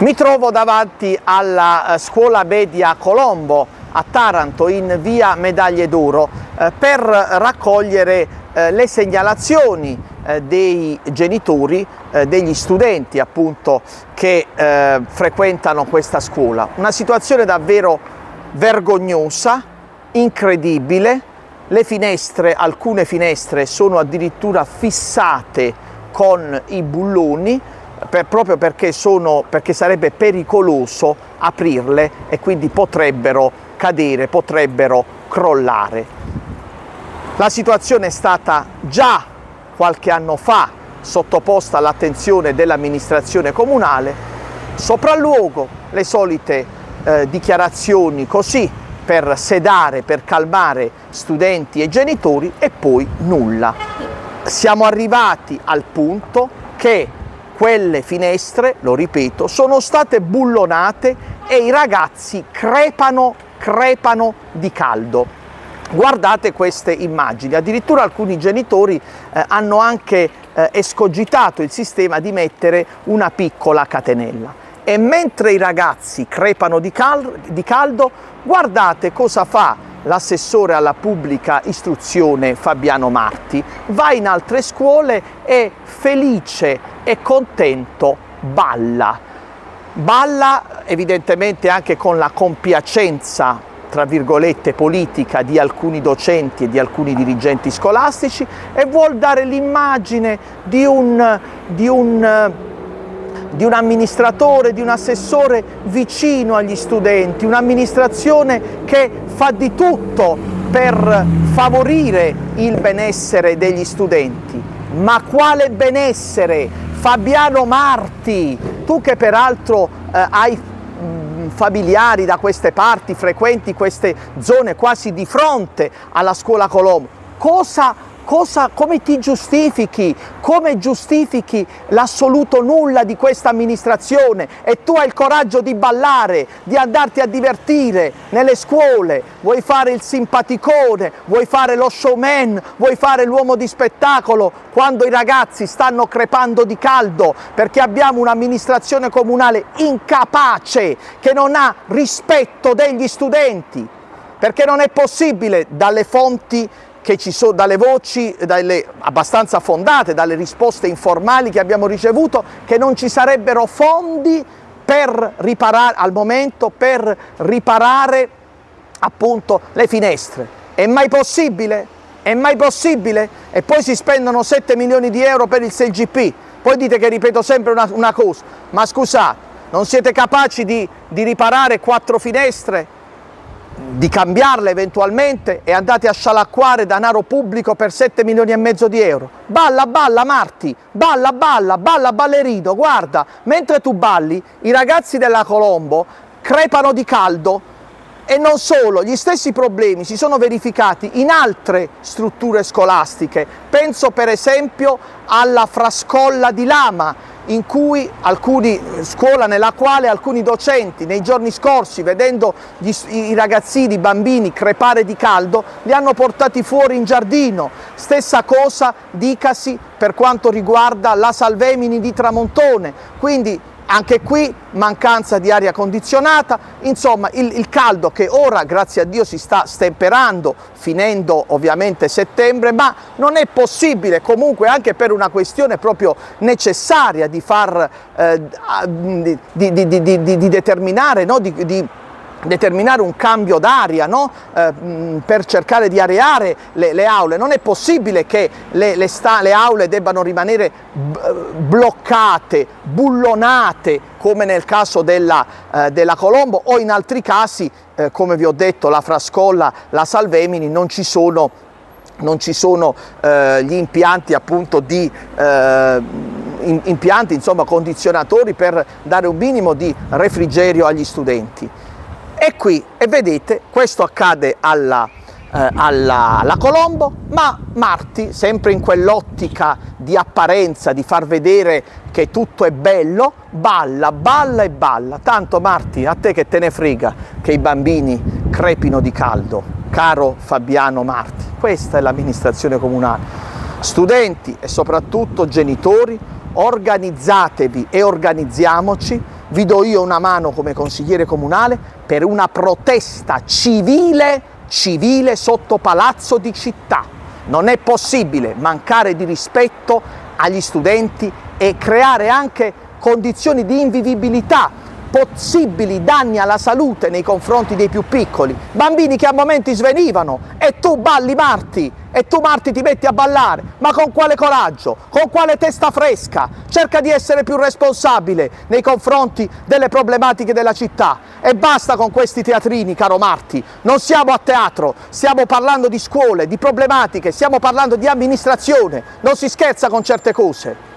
Mi trovo davanti alla eh, scuola media Colombo a Taranto in via Medaglie d'Oro eh, per raccogliere eh, le segnalazioni dei genitori, degli studenti appunto che frequentano questa scuola. Una situazione davvero vergognosa, incredibile, le finestre, alcune finestre sono addirittura fissate con i bulloni per, proprio perché, sono, perché sarebbe pericoloso aprirle e quindi potrebbero cadere, potrebbero crollare. La situazione è stata già qualche anno fa sottoposta all'attenzione dell'amministrazione comunale, sopralluogo le solite eh, dichiarazioni così per sedare, per calmare studenti e genitori e poi nulla. Siamo arrivati al punto che quelle finestre, lo ripeto, sono state bullonate e i ragazzi crepano, crepano di caldo. Guardate queste immagini, addirittura alcuni genitori eh, hanno anche eh, escogitato il sistema di mettere una piccola catenella. E mentre i ragazzi crepano di, cal di caldo, guardate cosa fa l'assessore alla pubblica istruzione Fabiano Marti, va in altre scuole e felice e contento balla. Balla evidentemente anche con la compiacenza tra virgolette politica di alcuni docenti e di alcuni dirigenti scolastici e vuol dare l'immagine di un, di un di un amministratore, di un assessore vicino agli studenti, un'amministrazione che fa di tutto per favorire il benessere degli studenti. Ma quale benessere? Fabiano Marti, tu che peraltro eh, hai mm, familiari da queste parti, frequenti queste zone quasi di fronte alla scuola Colombo, cosa Cosa, come ti giustifichi? Come giustifichi l'assoluto nulla di questa amministrazione? E tu hai il coraggio di ballare, di andarti a divertire nelle scuole, vuoi fare il simpaticone, vuoi fare lo showman, vuoi fare l'uomo di spettacolo quando i ragazzi stanno crepando di caldo perché abbiamo un'amministrazione comunale incapace che non ha rispetto degli studenti perché non è possibile dalle fonti che ci sono dalle voci dalle, abbastanza fondate, dalle risposte informali che abbiamo ricevuto, che non ci sarebbero fondi per riparare, al momento per riparare appunto le finestre. È mai possibile? È mai possibile? E poi si spendono 7 milioni di euro per il 6GP. Poi dite che ripeto sempre una, una cosa, ma scusate, non siete capaci di, di riparare quattro finestre di cambiarle eventualmente e andate a scialacquare denaro pubblico per 7 milioni e mezzo di euro. Balla, balla Marti, balla, balla, balla ballerino, guarda, mentre tu balli i ragazzi della Colombo crepano di caldo e non solo, gli stessi problemi si sono verificati in altre strutture scolastiche. Penso per esempio alla Frascolla di Lama, alcuni, scuola nella quale alcuni docenti nei giorni scorsi, vedendo gli, i ragazzini, i bambini crepare di caldo, li hanno portati fuori in giardino. Stessa cosa dicasi per quanto riguarda la Salvemini di Tramontone. Quindi anche qui mancanza di aria condizionata, insomma il, il, caldo che ora grazie a Dio si sta stemperando, finendo ovviamente settembre, ma non è possibile comunque anche per una questione proprio necessaria di far, eh, di, di, di, di, determinare, no? di, determinare un cambio d'aria no? eh, per cercare di areare le, le, aule. Non è possibile che le, le, sta, le aule debbano rimanere bloccate, bullonate, come nel caso della, eh, della Colombo o in altri casi, eh, come vi ho detto, la Frascolla, la Salvemini, non ci sono, non ci sono eh, gli impianti appunto di eh, impianti, insomma condizionatori per dare un minimo di refrigerio agli studenti. E qui, e vedete, questo accade alla, eh, alla, alla, Colombo, ma Marti, sempre in quell'ottica di apparenza, di far vedere che tutto è bello, balla, balla e balla. Tanto Marti, a te che te ne frega che i bambini crepino di caldo, caro Fabiano Marti. Questa è l'amministrazione comunale. Studenti e soprattutto genitori, organizzatevi e organizziamoci vi do io una mano come consigliere comunale per una protesta civile, civile sotto palazzo di città. Non è possibile mancare di rispetto agli studenti e creare anche condizioni di invivibilità possibili danni alla salute nei confronti dei più piccoli, bambini che a momenti svenivano e tu balli Marti e tu Marti ti metti a ballare, ma con quale coraggio, con quale testa fresca, cerca di essere più responsabile nei confronti delle problematiche della città. E basta con questi teatrini caro Marti, non siamo a teatro, stiamo parlando di scuole, di problematiche, stiamo parlando di amministrazione, non si scherza con certe cose.